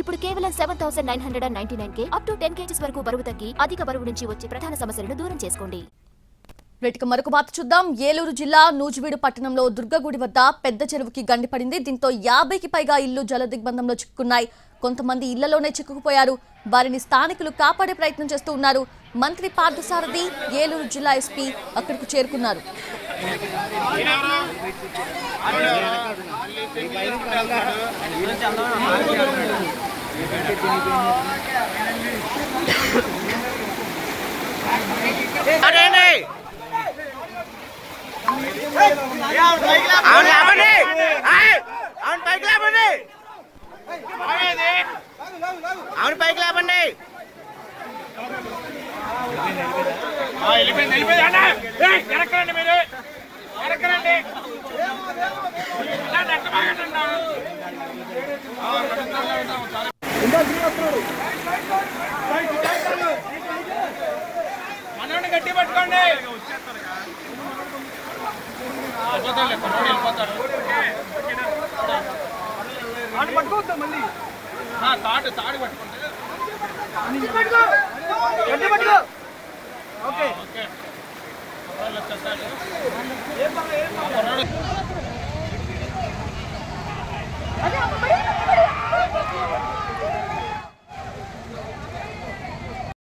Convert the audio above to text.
ఇప్పుడు కేవలం seven thousand nine hundred and ninety nine K up to ten kgs వరకు బరువు తగ్గి అధిక బరువు నుంచి వచ్చే ప్రధాన సమస్యలను దూరం చేసుకోండి. రైట్క మరొక వార్త చూద్దాం. ఏలూరు జిల్లా నూజివీడు పట్టణంలో దుర్గగుడి వద్ద పెద్ద చెరువుకి గండిపడింది దీంతో యాభైకి పైగా ఇల్లు జల దిగ్బంధంలో చిక్కుకున్నాయి కొంతమంది ఇళ్ళలోనే చిక్కుకుపోయారు. వారిని స్థానికులు కాపాడే ప్రయత్నం చేస్తూ ఉన్నారు. మంత్రి పార్థసారథి ఏలూరు జిల్లా ఎస్పీ అక్కడికి చేరుకున్నారు. అదేండి అవును లేపండి ఆయ్! అవును పైకి లేపండి అవును పైకి లేపండి వెళ్ళిపోయింది వెళ్ళిపోయింది అన్న. ఏయ్, వెనక్కి మీరు. వెనక్కి మనోడిని గట్టి పట్టుకోండి. తాడు పట్టుకోవద్దా మళ్ళీ? తాడు తాడు పట్టుకోండి గట్టి పట్టుకో. ఓకే. ఓకే. ఏం పర్లేదు